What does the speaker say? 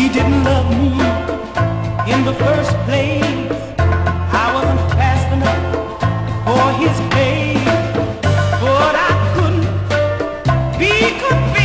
He didn't love me in the first place. I wasn't fast enough for his pace. But I couldn't be convinced.